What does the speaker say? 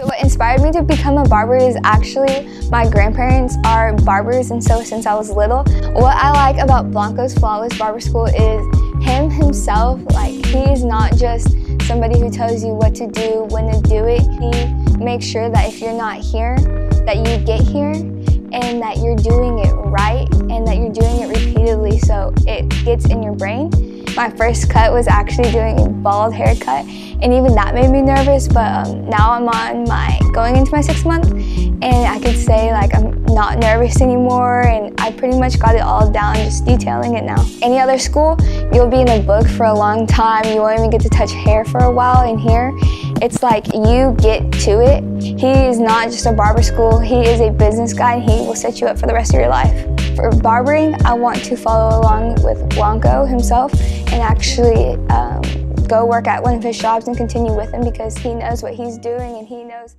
So what inspired me to become a barber is actually my grandparents are barbers and so since I was little, what I like about Blanco's Flawless Barber School is him himself, like he is not just somebody who tells you what to do, when to do it. He makes sure that if you're not here, that you get here and that you're doing it right and that you're doing it repeatedly so it gets in your brain. My first cut was actually doing a bald haircut and even that made me nervous but um, now I'm on my going into my sixth month and I could say like I'm not nervous anymore and I pretty much got it all down just detailing it now. Any other school you'll be in a book for a long time you won't even get to touch hair for a while in here it's like you get to it. He is not just a barber school, he is a business guy and he will set you up for the rest of your life. For barbering, I want to follow along with Blanco himself and actually um, go work at one of his shops and continue with him because he knows what he's doing and he knows